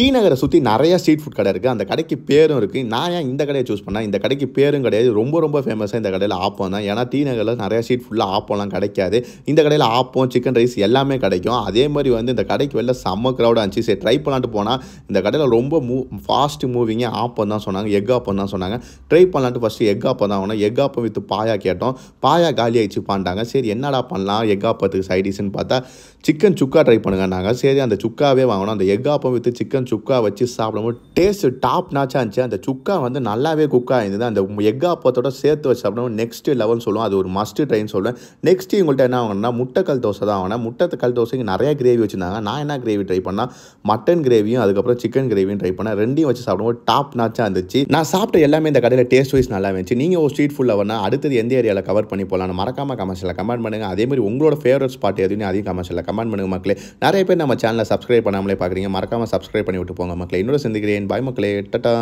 D நகரை சுற்றி நிறைய ஸ்ட்ரீட் ஃபுட் கடை இருக்குது அந்த கடைக்கு பேரும் இருக்குது நான் ஏன் இந்த கடையை சூஸ் பண்ணேன்? இந்த கடைக்கு பேரும் கிடையாது. ரொம்ப ரொம்ப ஃபேமஸாக இந்த கடையில் ஆப்பம் தான். ஏன்னா டி நகரில் நிறைய ஸ்ட்ரீட் ஃபுட்டில் ஆப்பம்லாம் கிடைக்காது. இந்த கடையில் ஆப்பம் சிக்கன் ரைஸ் எல்லாமே கிடைக்கும். அதே மாதிரி வந்து இந்த கடைக்கு வெளில செம்ம க்ரௌடாக இருந்துச்சு. சரி ட்ரை பண்ணலான்ட்டு போனால் இந்த கடையில் ரொம்ப மூ ஃபாஸ்ட் மூவிங்க ஆப்பம் தான் சொன்னாங்க. எக் ஆப்பம் தான் சொன்னாங்க. ட்ரை பண்ணலான்ட்டு ஃபஸ்ட்டு எக் ஆப்பம் தான் ஆகணும் எக் ஆப்பம் வித் பாயா கேட்டோம். பாயா காலி ஆயிடுச்சு பாண்டாங்க. சரி என்னடா பண்ணலாம்? எக் ஆப்பத்துக்கு சைடிஷ்னு பார்த்தா சிக்கன் சுக்கா ட்ரை பண்ணுங்கன்னாங்க. சரி அந்த சுக்காவே வாங்கணும் அந்த egg appam with chicken chukka வச்சு சாப்பிடும்போது டேஸ்ட்டு டாப் நாச்சாக இருந்துச்சு. அந்த சுக்கா வந்து நல்லாவே குக்காக இருந்தது அந்த எக் ஆப்பத்தோட சேர்த்து வச்சு சாப்பிடும்போது நெக்ஸ்ட் லெவல் சொல்லுவோம். அது ஒரு மஸ்ட் ட்ரைன்னு சொல்லுவேன். நெக்ஸ்ட் இவங்கள்ட்ட என்ன வாங்கினா முட்டைக்கல் தோசை தான் வாங்கினேன். முட்டைக்கல் தோசைக்கு நிறையா கிரேவி வச்சுருந்தாங்க. நான் என்ன கிரேவி ட்ரை பண்ணால் மட்டன் கிரேவியும் அதுக்கப்புறம் சிக்கன் கிரேவியும் ட்ரை பண்ணேன். ரெண்டையும் வச்சு சாப்பிடும்போது டாப் நாச்சாக இருந்துச்சு. நான் சாப்பிட்ட எல்லாமே இந்த கடையில் டேஸ்ட் வைஸ் நல்லா இருந்துச்சு. நீங்கள் ஒரு ஸ்ட்ரீட் ஃபுல்லாக வரணும் அடுத்தது எந்த ஏரியாவில் கவர் பண்ணி போகலாம் மறக்காமல் கமர்ஷியலில் கமெண்ட் பண்ணுங்கள் அதேமாதிரி உங்களோட ஃபேவரட் ஸ்பாட் எதுன்னு அதையும் கமர்ஷியலில் கமெண்ட் பண்ணுங்கள் மக்களே. நிறைய பேர் நம்ம சேனலை சப்ஸ்கிரைப் பண்ணாமலே பார்க்குறீங்க மறக்காமல் சப்ஸ்கிரைப் பண்ணி விட்டு போங்க மக்களை. இன்னொரு சந்திக்கிறேன். பாய் மக்களே. டட்டா.